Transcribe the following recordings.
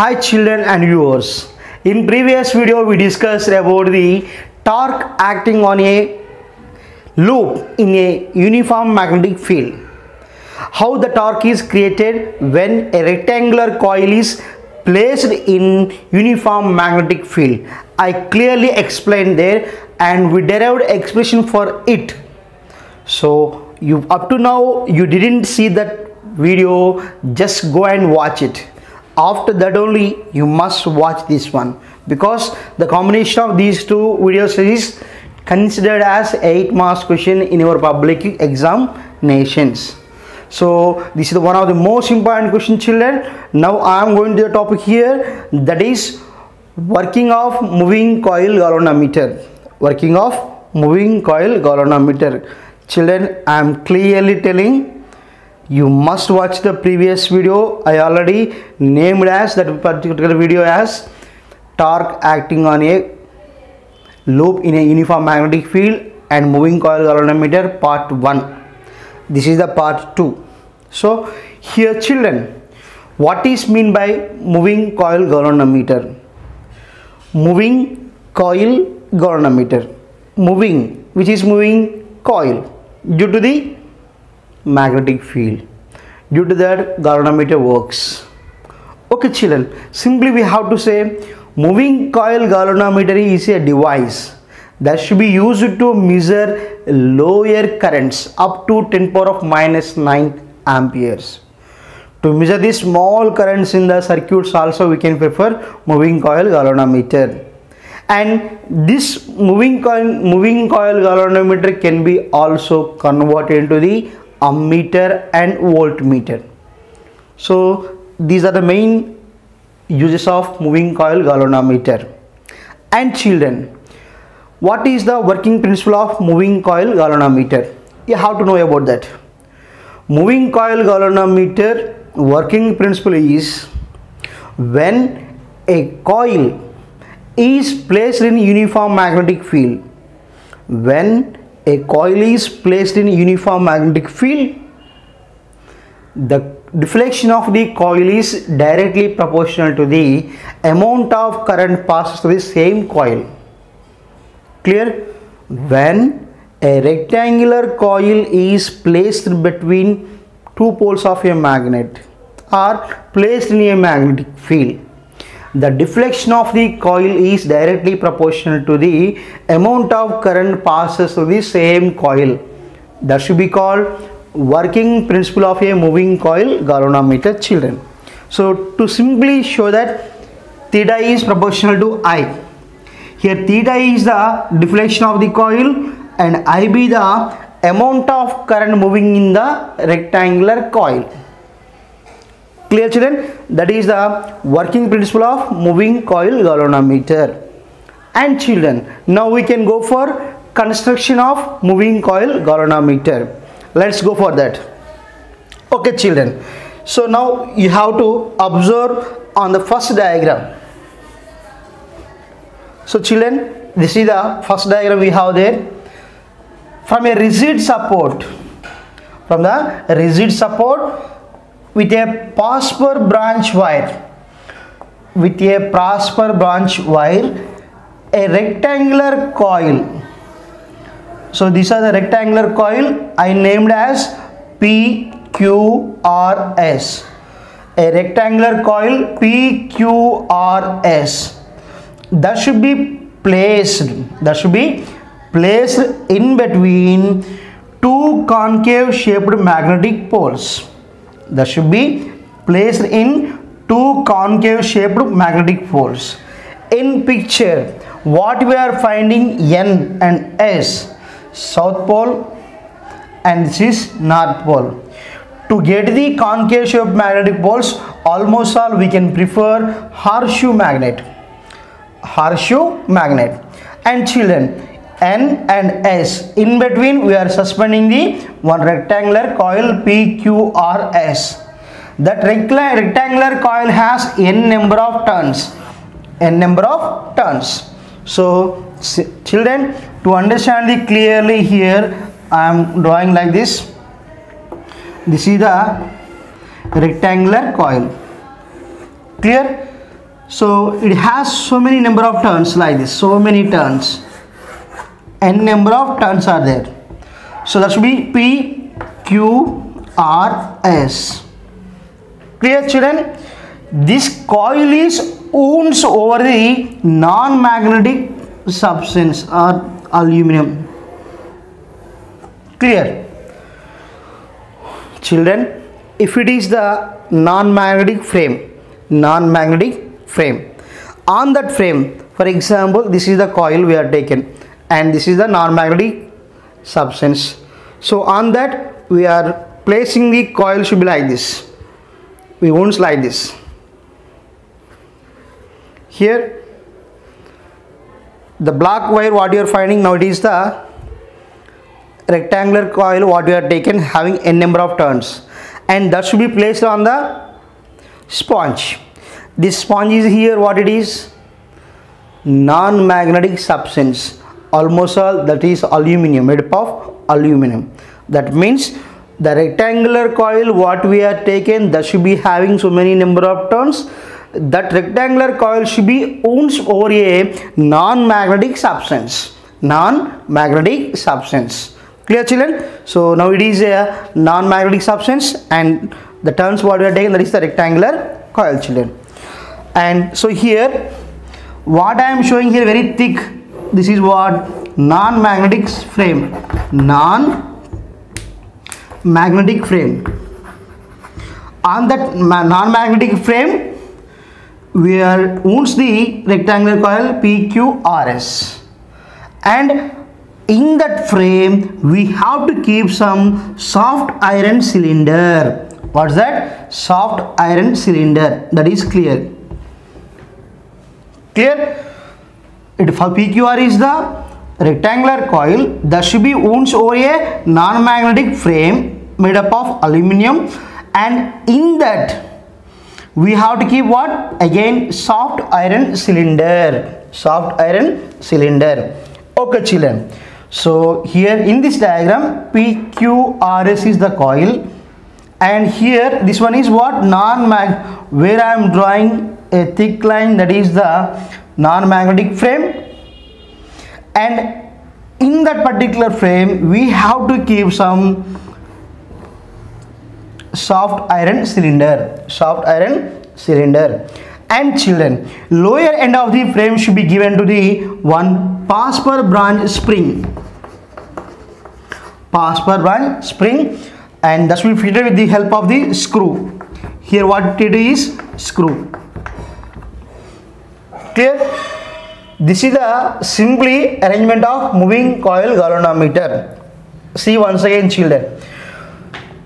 Hi children and viewers. In previous video we discussed about the torque acting on a loop in a uniform magnetic field. How the torque is created when a rectangular coil is placed in uniform magnetic field. I clearly explained there and we derived expression for it. So you up to now you didn't see that video just go and watch it after that only you must watch this one. Because the combination of these two videos is considered as 8 marks question in your public examinations. So this is one of the most important question children. Now i am going to the topic here. That is working of moving coil galvanometer. Working of moving coil galvanometer. Children i am clearly telling you must watch the previous video. I already named as that particular video as torque acting on a loop in a uniform magnetic field and moving coil galvanometer part 1 this is the part 2 so here children what is mean by moving coil galvanometer? Moving coil galvanometer. Moving which is moving coil? Due to the magnetic field. Due to that galvanometer works. Okay children simply we have to say moving coil galvanometer is a device that should be used to measure lower currents up to 10 power of minus 9 amperes. To measure the small currents in the circuits also we can prefer moving coil galvanometer. And this moving coil moving coil galvanometer can be also converted into the ammeter and voltmeter. So these are the main uses of moving coil galvanometer. And children what is the working principle of moving coil galvanometer? You have to know about that? Moving coil galvanometer working principle is when a coil is placed in uniform magnetic field when a coil is placed in uniform magnetic field. The deflection of the coil is directly proportional to the amount of current passes through the same coil. Clear? When a rectangular coil is placed between two poles of a magnet or placed in a magnetic field the deflection of the coil is directly proportional to the amount of current passes through the same coil. That should be called working principle of a moving coil galvanometer children. So to simply show that theta is proportional to i. Here theta is the deflection of the coil and ib the amount of current moving in the rectangular coil clear children? That is the working principle of moving coil galvanometer. And children now we can go for construction of moving coil galvanometer. Let's go for that. Okay children. So now you have to observe on the first diagram. So children this is the first diagram we have there. From a rigid support from the rigid support with a phosphor bronze wire. With a phosphor bronze wire a rectangular coil. So these are the rectangular coil i named as pqrs a rectangular coil pqrs that should be placed that should be placed in between two concave shaped magnetic poles that should be placed in two concave shaped magnetic poles. In picture what we are finding n and s south pole and this is north pole. To get the concave shaped magnetic poles almost all we can prefer horseshoe magnet. Horseshoe magnet. And children n and s. In between we are suspending the one rectangular coil pqrs that rectangular coil has n number of turns. N number of turns. So children to understand the clearly here i am drawing like this. This is the rectangular coil. Clear? So it has so many number of turns like this so many turns n number of turns are there. So that should be p q r s. Clear children? This coil is wounds over the non-magnetic substance or aluminum. Clear? Children if it is the non-magnetic frame non-magnetic frame on that frame for example this is the coil we are taken and this is the non-magnetic substance. So on that we are placing the coil should be like this. We won't slide this. Here the black wire what you are finding now it is the rectangular coil what we are taken having n number of turns. And that should be placed on the sponge. This sponge is here what it is? Non-magnetic substance almost all that is aluminum made up of aluminum that means the rectangular coil what we are taken that should be having so many number of turns that rectangular coil should be owns over a non-magnetic substance non-magnetic substance. Clear children? So now it is a non-magnetic substance and the turns what we are taking that is the rectangular coil children. And so here what I am showing here very thick this is what non-magnetic frame. Non-magnetic frame. On that non-magnetic frame we are owns the rectangular coil PQRS and in that frame we have to keep some soft iron cylinder. What's that? Soft iron cylinder. That is clear. Clear it for pqr is the rectangular coil that should be wound over a non-magnetic frame made up of aluminum and in that we have to keep what? Again soft iron cylinder. Soft iron cylinder. Okay children. So here in this diagram pqrs is the coil. And here this one is what? Non-mag where i am drawing a thick line that is the non-magnetic frame. And in that particular frame we have to keep some soft iron cylinder. Soft iron cylinder. And children lower end of the frame should be given to the one phosphor bronze spring. Phosphor bronze spring. And that should be fitted with the help of the screw. Here what it is? Screw clear? This is the simply arrangement of moving coil galvanometer. See once again children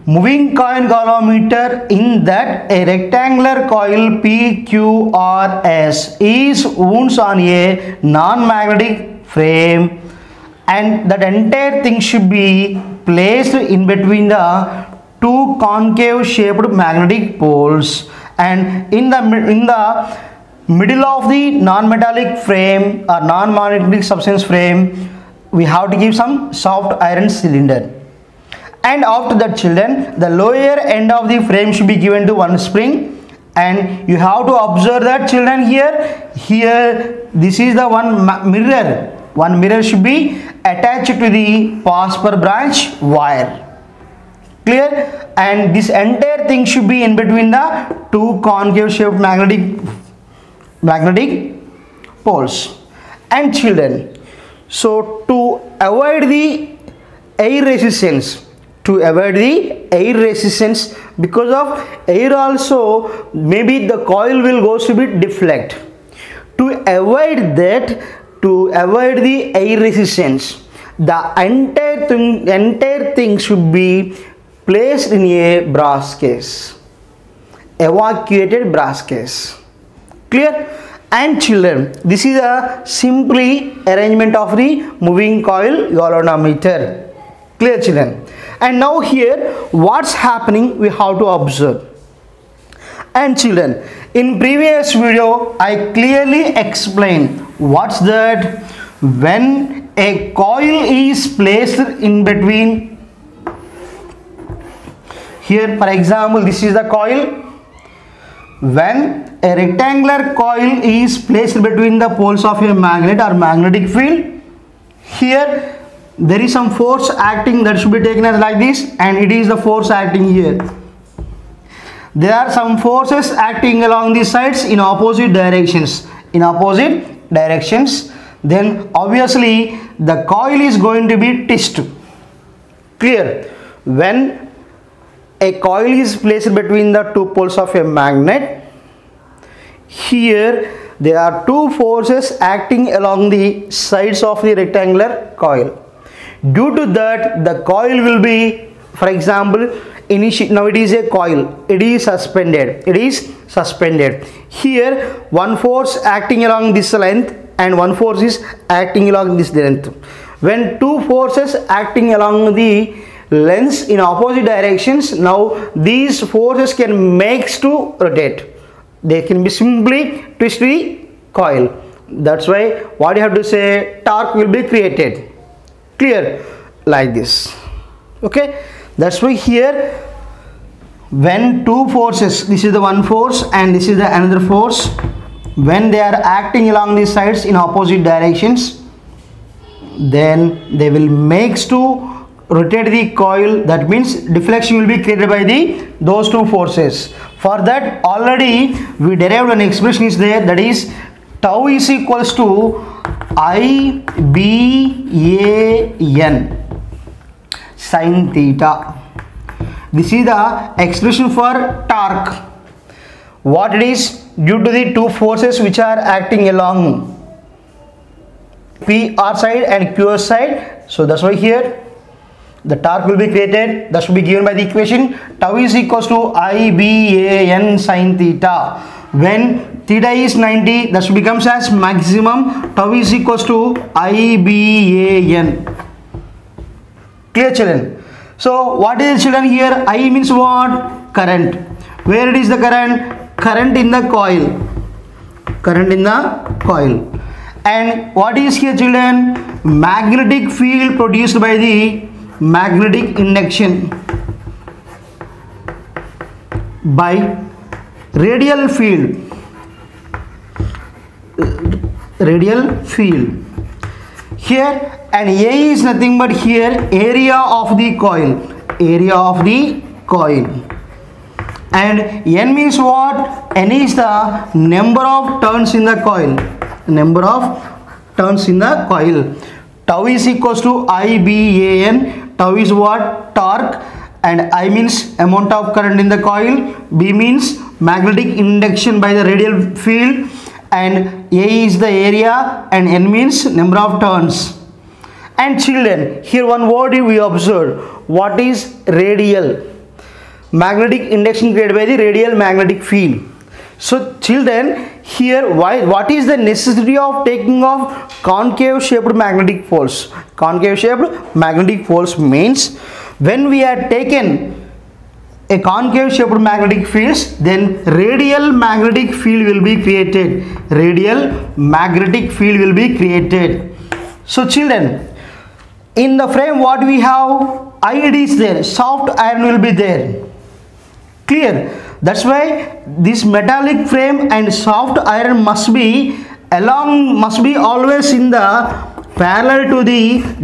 moving coil galvanometer in that a rectangular coil PQRS is wounds on a non-magnetic frame and that entire thing should be placed in between the two concave shaped magnetic poles and in the in the middle of the non-metallic frame or non-magnetic substance frame we have to give some soft iron cylinder. And after that children the lower end of the frame should be given to one spring. And you have to observe that children here. Here this is the one mirror. One mirror should be attached to the phosphor bronze wire. Clear? And this entire thing should be in between the two concave shaped magnetic magnetic poles and children. So to avoid the air resistance to avoid the air resistance because of air also maybe the coil will go to be deflect. To avoid that to avoid the air resistance the entire thing entire thing should be placed in a brass case evacuated brass case clear and children. This is a simply arrangement of the moving coil galvanometer. Clear children? And now here what's happening we have to observe. And children in previous video i clearly explained what's that. When a coil is placed in between here for example this is the coil when a rectangular coil is placed between the poles of a magnet or magnetic field here there is some force acting that should be taken as like this and it is the force acting here. There are some forces acting along these sides in opposite directions in opposite directions. Then obviously the coil is going to be twisted. Clear? When a coil is placed between the two poles of a magnet. Here there are two forces acting along the sides of the rectangular coil. Due to that the coil will be for example initial now it is a coil. It is suspended. It is suspended. Here one force acting along this length and one force is acting along this length. When two forces acting along the lengths in opposite directions. Now these forces can makes to rotate. They can be simply twist the coil. That's why what you have to say torque will be created. Clear? Like this. Okay? That's why here when two forces this is the one force and this is the another force when they are acting along these sides in opposite directions then they will makes to rotate the coil. That means deflection will be created by the those two forces. For that already we derived an expression is there. That is tau is equals to i b a n. Sine theta. This is the expression for torque. What it is? Due to the two forces which are acting along. P r side and qr side. So that's why here the torque will be created. That should be given by the equation. Tau is equals to i b a n sine theta. When theta is 90 that should becomes as maximum. Tau is equals to i b a n. Clear children? So what is children here? I means what? Current. Where it is the current? Current in the coil. Current in the coil. And what is here children? Magnetic field produced by the magnetic induction by radial field. Radial field. Here and a is nothing but here area of the coil. Area of the coil. And n means what? N is the number of turns in the coil. Number of turns in the coil. Tau is equals to i b a n tau is what? Torque. And i means amount of current in the coil. B means magnetic induction by the radial field. And a is the area. And n means number of turns. And children here one word we observe. What is radial? Magnetic induction created by the radial magnetic field. So children here why what is the necessity of taking of concave shaped magnetic poles? Concave shaped magnetic poles means when we are taken a concave shaped magnetic fields then radial magnetic field will be created. Radial magnetic field will be created. So children in the frame what we have? Iron is there. Soft iron will be there. Clear that's why this metallic frame and soft iron must be along must be always in the parallel to the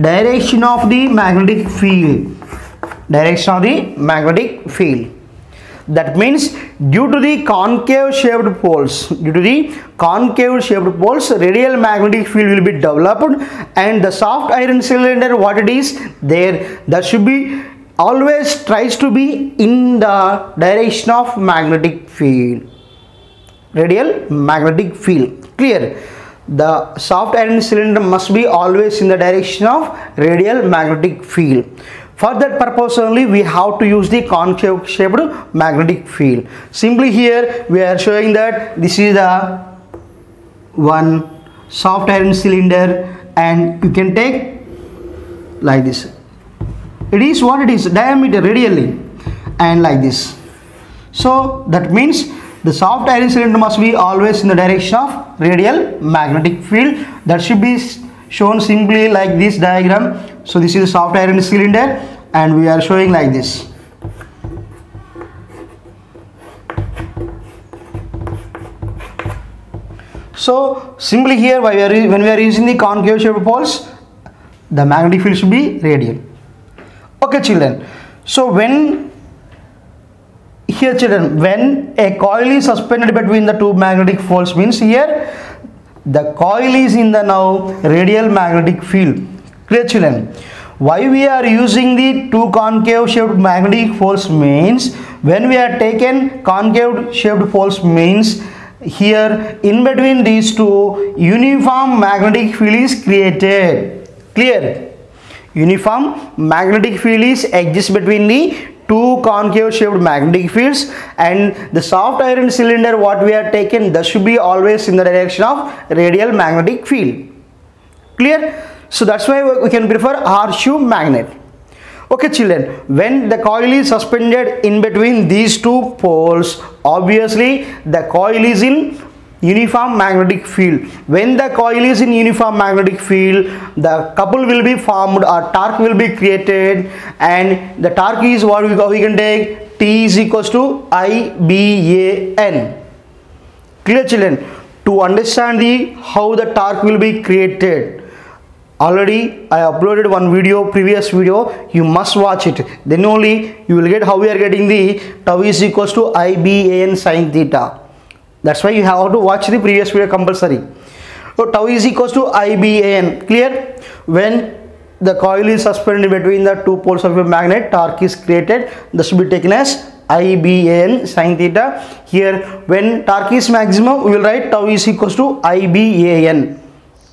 direction of the magnetic field. Direction of the magnetic field. That means due to the concave shaped poles due to the concave shaped poles radial magnetic field will be developed and the soft iron cylinder what it is there that should be always tries to be in the direction of magnetic field. Radial magnetic field. Clear? The soft iron cylinder must be always in the direction of radial magnetic field. For that purpose only we have to use the concave shaped magnetic field. Simply here we are showing that this is the one soft iron cylinder and you can take like this it is what it is diameter radially and like this. So that means the soft iron cylinder must be always in the direction of radial magnetic field. That should be shown simply like this diagram. So this is the soft iron cylinder and we are showing like this. So simply here when we are, using the concave shaped poles, the magnetic field should be radial. Okay children. So when here children when a coil is suspended between the two magnetic poles means here the coil is in the now radial magnetic field. Clear children? Why we are using the two concave shaped magnetic poles means when we are taken concave shaped poles means here in between these two uniform magnetic field is created. Clear uniform magnetic field is exists between the two concave shaped magnetic fields and the soft iron cylinder what we are taken that should be always in the direction of radial magnetic field. Clear? So that's why we can prefer horseshoe magnet. Okay children when the coil is suspended in between these two poles obviously the coil is in uniform magnetic field. When the coil is in uniform magnetic field the couple will be formed or torque will be created and the torque is what we, we can take t is equals to i b a n. Clear children? To understand the how the torque will be created. Already i uploaded one video previous video. You must watch it. Then only you will get how we are getting the tau is equals to i b a n sine theta that's why you have to watch the previous video compulsory. So tau is equals to iban clear? When the coil is suspended between the two poles of a magnet torque is created. This should be taken as iban sine theta. Here when torque is maximum we will write tau is equals to iban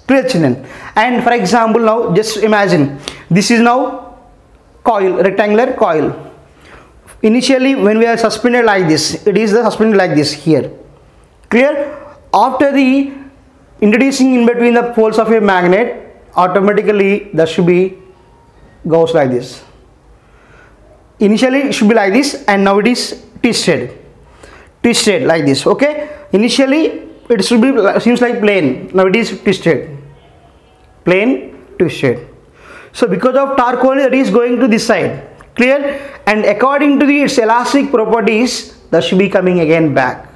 clear children? And for example now just imagine this is now coil rectangular coil. Initially when we are suspended like this it is the suspended like this here clear? After the introducing in between the poles of a magnet automatically that should be goes like this. Initially it should be like this and now it is twisted. Twisted like this okay? Initially it should be seems like plane now it is twisted. Plane twisted. So because of torque only that is going to this side. Clear? And according to the its elastic properties that should be coming again back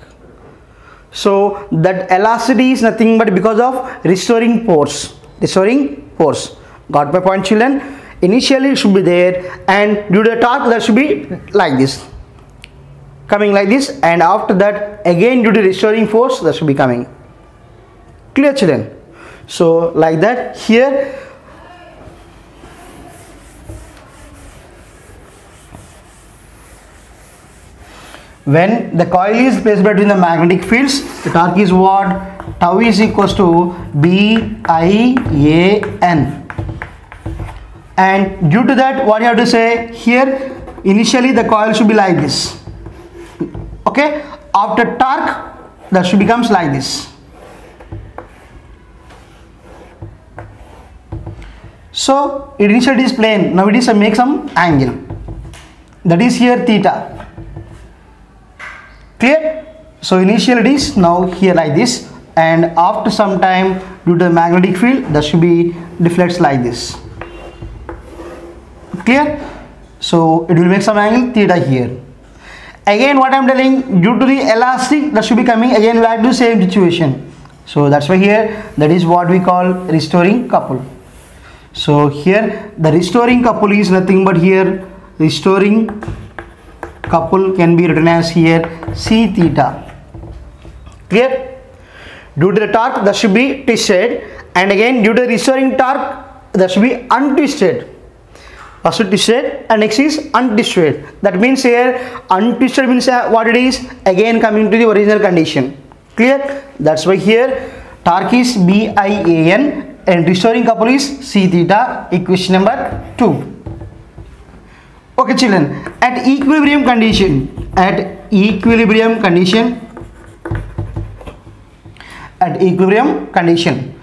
so that elasticity is nothing but because of restoring force. Restoring force. Got my point children? Initially it should be there and due to the torque that should be like this. Coming like this and after that again due to restoring force that should be coming. Clear children? So like that here when the coil is placed between the magnetic fields the torque is what? Tau is equals to b i a n. And due to that what you have to say? Here initially the coil should be like this. Okay? After torque that should becomes like this. So initially it is plane now it is a make some angle. That is here theta clear? So initially it is now here like this and after some time due to the magnetic field that should be deflects like this. Clear? So it will make some angle theta here. Again what i'm telling due to the elastic that should be coming. Again back to same situation. So that's why here that is what we call restoring couple. So here the restoring couple is nothing but here restoring couple can be written as here c theta. Clear? Due to the torque that should be twisted. And again due to the restoring torque that should be untwisted. First twisted and next is untwisted. That means here untwisted means uh, what it is? Again coming to the original condition. Clear? That's why here torque is b i a n and restoring couple is c theta equation number 2 okay children. At equilibrium condition. At equilibrium condition. At equilibrium condition.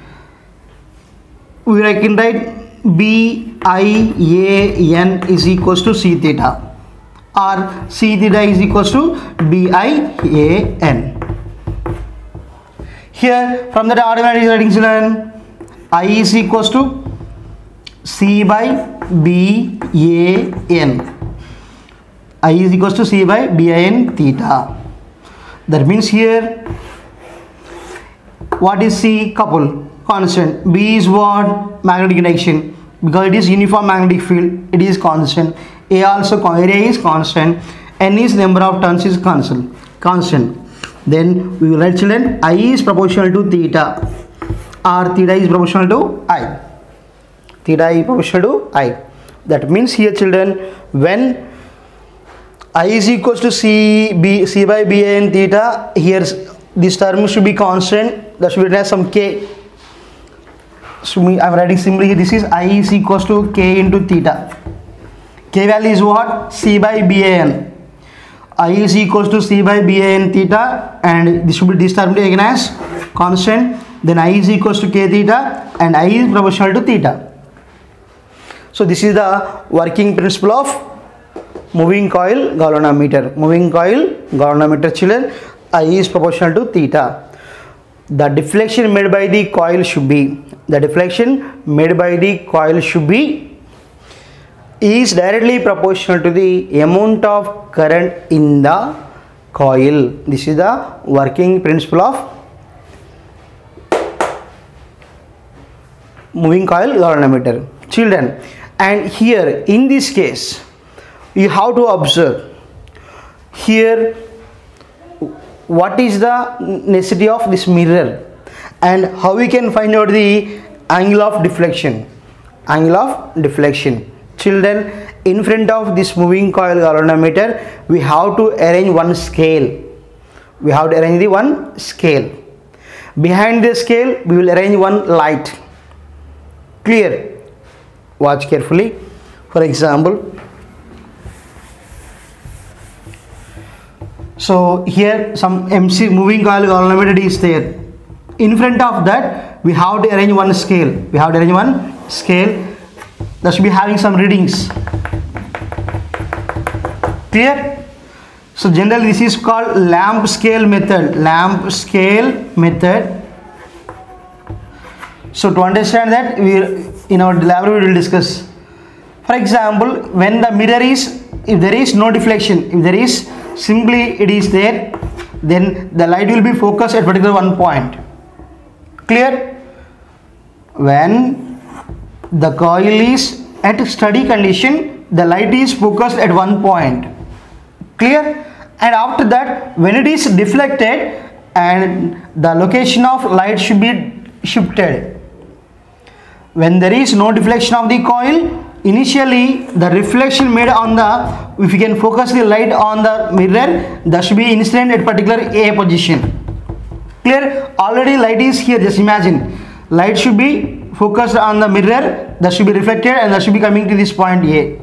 We can write b i a n is equals to c theta or c theta is equals to b i a n. Here from that automatic writing children i is equals to c by b a n i is equals to c by b i n theta that means here what is C? Couple. Constant. B is what? Magnetic induction. Because it is uniform magnetic field, it is constant. A also area is constant. N is number of turns is constant. Constant. Then we will write children I is proportional to theta R theta is proportional to I. Theta to I. That means here children when I is equals to C B C by B n theta here this term should be constant. That should be as some K. So I'm writing simply this is I is equals to K into theta. K value is what? C by B I is equals to C by B theta and this should be this term taken as constant. Then I is equals to K theta and I is proportional to theta so this is the working principle of moving coil galvanometer. Moving coil galvanometer children I is proportional to theta. The deflection made by the coil should be the deflection made by the coil should be is directly proportional to the amount of current in the coil. This is the working principle of moving coil galvanometer. Children and here in this case you have to observe. Here what is the necessity of this mirror? And how we can find out the angle of deflection? Angle of deflection. Children in front of this moving coil galvanometer we have to arrange one scale. We have to arrange the one scale. Behind the scale we will arrange one light. Clear watch carefully. For example so here some mc moving coil galvanometer is there. In front of that we have to arrange one scale. We have to arrange one scale. That should be having some readings. Clear? So generally this is called lamp scale method. Lamp scale method. So to understand that we in our laboratory we will discuss. For example when the mirror is if there is no deflection if there is simply it is there then the light will be focused at particular one point. Clear? When the coil is at steady condition the light is focused at one point. Clear? And after that when it is deflected and the location of light should be shifted when there is no deflection of the coil initially the reflection made on the if you can focus the light on the mirror that should be incident at particular a position. Clear? Already light is here just imagine. Light should be focused on the mirror that should be reflected and that should be coming to this point a.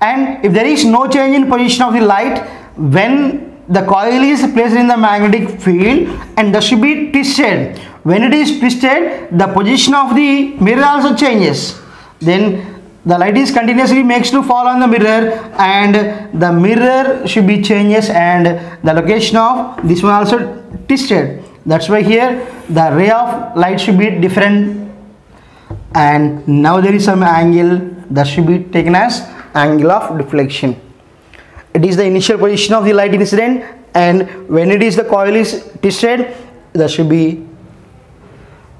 And if there is no change in position of the light when the coil is placed in the magnetic field and that should be twisted. When it is twisted the position of the mirror also changes. Then the light is continuously makes to fall on the mirror and the mirror should be changes and the location of this one also twisted. That's why here the ray of light should be different. And now there is some angle that should be taken as angle of deflection it is the initial position of the light incident and when it is the coil is twisted that should be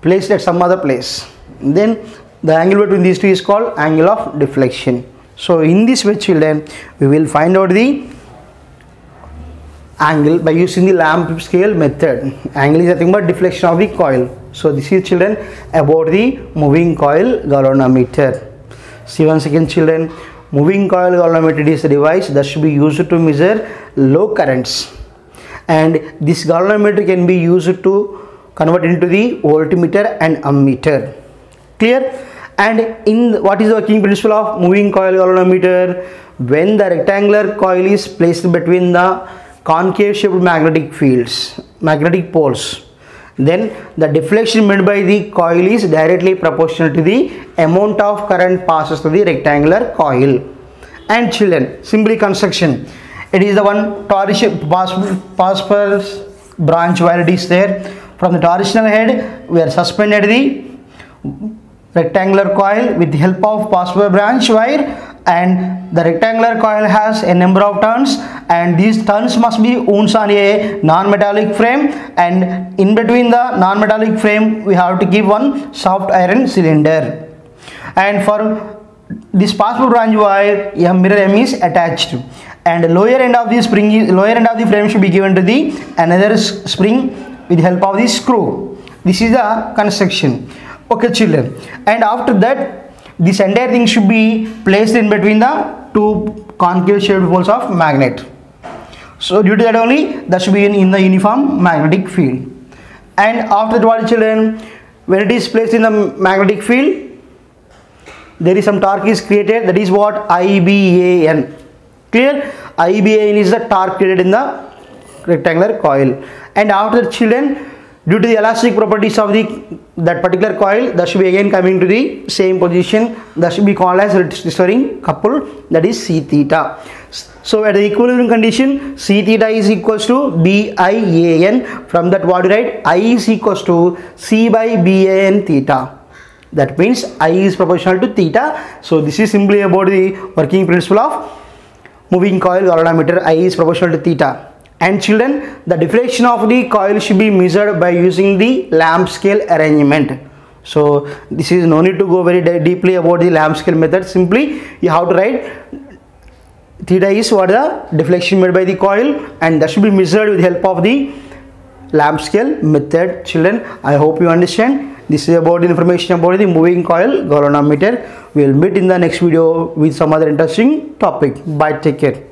placed at some other place. Then the angle between these two is called angle of deflection. So in this way children we will find out the angle by using the lamp scale method. Angle is nothing but deflection of the coil. So this is children about the moving coil galvanometer. See once again children moving coil galvanometer is a device that should be used to measure low currents. And this galvanometer can be used to convert into the voltmeter and ammeter. Clear? And in what is the working principle of moving coil galvanometer? When the rectangular coil is placed between the concave shaped magnetic fields magnetic poles then the deflection made by the coil is directly proportional to the amount of current passes through the rectangular coil. And children simply construction. It is the one torus phosphorus bronze it is there. From the torsional head we are suspended the rectangular coil with the help of phosphor bronze wire and the rectangular coil has a number of turns. And these turns must be wound on a non-metallic frame. And in between the non-metallic frame we have to give one soft iron cylinder. And for this phosphor bronze wire a mirror M is attached. And lower end of the spring lower end of the frame should be given to the another spring with help of the screw. This is the construction. Okay children. And after that this entire thing should be placed in between the two concave shaped poles of magnet. So due to that only that should be in, in the uniform magnetic field. And after that children? When it is placed in the magnetic field there is some torque is created. That is what? IBAN clear? IBAN is the torque created in the rectangular coil. And after children due to the elastic properties of the that particular coil that should be again coming to the same position. That should be called as restoring couple that is C theta. So at the equilibrium condition C theta is equals to BIAN from that what you write? I is equals to C by BAN theta. That means I is proportional to theta. So this is simply about the working principle of moving coil galvanometer I is proportional to theta and children the deflection of the coil should be measured by using the lamp scale arrangement. So this is no need to go very de- deeply about the lamp scale method. Simply you have to write theta is what the deflection made by the coil and that should be measured with help of the lamp scale method. Children i hope you understand. This is about information about the moving coil galvanometer. We will meet in the next video with some other interesting topic. Bye take care